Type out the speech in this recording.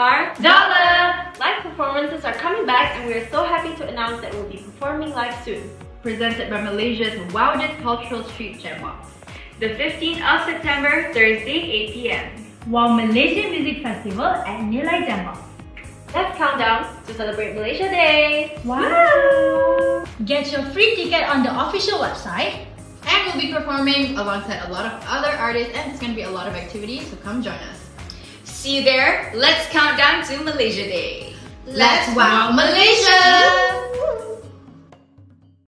are DOLLA! Live performances are coming back and we are so happy to announce that we'll be performing live soon. Presented by Malaysia's wildest cultural street GEMBOX. The 15th of September, Thursday, 8 p.m. While Malaysian Music Festival at Nilai GEMBOX. Let's count down to celebrate Malaysia Day! Wow! Get your free ticket on the official website. And we'll be performing alongside a lot of other artists and it's gonna be a lot of activities, so come join us. See you there. Let's count down to Malaysia Day. Let's wow Malaysia!